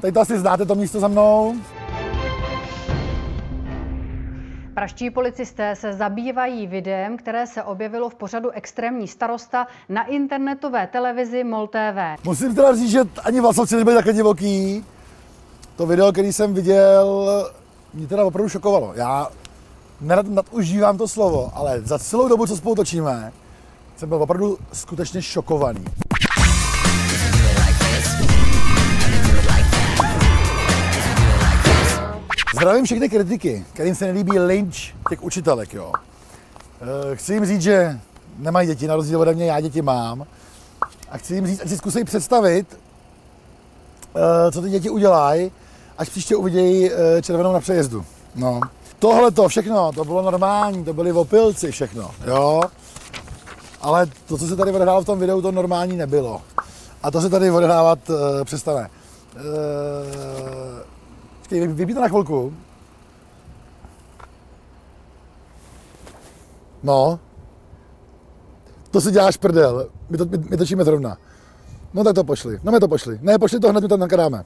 Teď to asi znáte to místo za mnou. Praští policisté se zabývají videem, které se objevilo v pořadu Extrémní starosta na internetové televizi MOL TV. Musím teda říct, že ani Vlasovci nebyli takhle divoký. To video, který jsem viděl, mě teda opravdu šokovalo. Já nerad nadužívám to slovo, ale za celou dobu, co spolu točíme, jsem byl opravdu skutečně šokovaný. Zdravím všechny kritiky, kterým se nelíbí lynch těch učitelek, jo. Eh, chci jim říct, že nemají děti, na rozdíl ode mě, já děti mám. A chci jim říct, ať si zkusí představit, eh, co ty děti udělají, až příště uvidějí eh, červenou na přejezdu. No. Tohle to všechno, to bylo normální, to byly opilci všechno, jo. Ale to, co se tady odehrálo v tom videu, to normální nebylo. A to se tady odehrávat přestane. Počkej, vypí to na chvilku. No. To si děláš prdel. My, to, my, my točíme zrovna. No tak to pošli. No my to pošli. Ne, pošli to hned, my to nakadáme.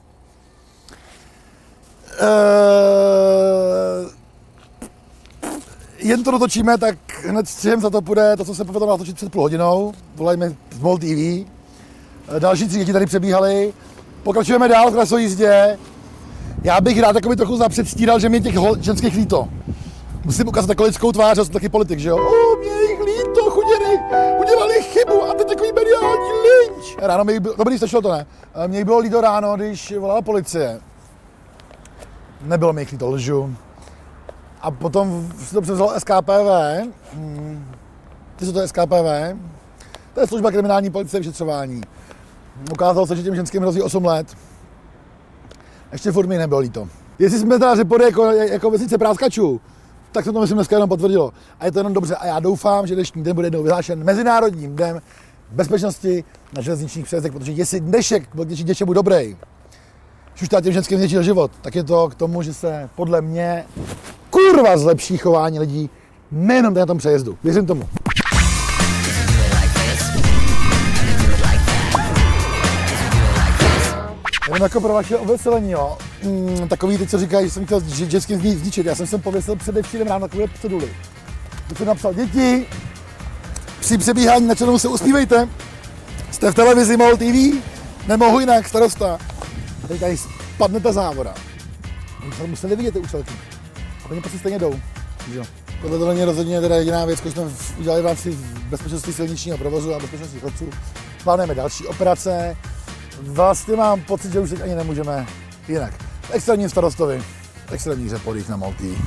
Eee, jen to dotočíme, tak hned střihem za to půjde to, co se povedlo natočit před půl hodinou. Volejme z MOL TV. Další tři děti tady přebíhaly. Pokračujeme dál v krasojízdě. Já bych rád takový trochu zapředstíral, že mě těch ženských líto. Musím ukázat takovou lidskou tvář, já jsem taky politik, že jo? O, mě jich líto, chuděry, udělali chybu a teď takový mediální lynč. Ráno mi bylo, dobrý, stačilo to ne. Mě jich bylo líto ráno, když volala policie. Nebylo mi jich líto, lžu. A potom si to převzal SKPV. Hmm. Ty jsou to SKPV. To je služba kriminální policie vyšetřování. Ukázalo se, že těm ženským hrozí 8 let. Ještě furt mi nebylo líto. Jestli jsme teda řepody jako, jako vesnice práskačů, tak se to myslím dneska jenom potvrdilo. A je to jenom dobře. A já doufám, že dnešní den bude jednou vyhlášen Mezinárodním dnem bezpečnosti na železničních přejezdech, protože jestli dnešek byl k něčemu dobrý, už těm ženským zničil život, tak je to k tomu, že se podle mě kurva zlepší chování lidí nejenom na tom přejezdu. Věřím tomu. Jenom jako pro vaše oveselení, jo. Mm, takový ty, co říkají, že jsem chtěl dětským zničit. Já jsem sem pověsil předevčírem ráno takové ceduly. Tu jsem napsal, děti, při přebíhání na černou se uspívejte. Jste v televizi MOL TV, nemohu jinak, starosta. Teď tady spadne ta závoda. Oni museli vidět ty účelky. Oni prostě stejně jdou. Jo. Tohle to není rozhodně teda jediná věc, kterou jsme udělali v rámci bezpečnosti silničního provozu a bezpečnosti chodců. Plánujeme další operace, vlastně mám pocit, že už teď ani nemůžeme jinak. Extrémním starostovi, extrémních řepodích na Maltí.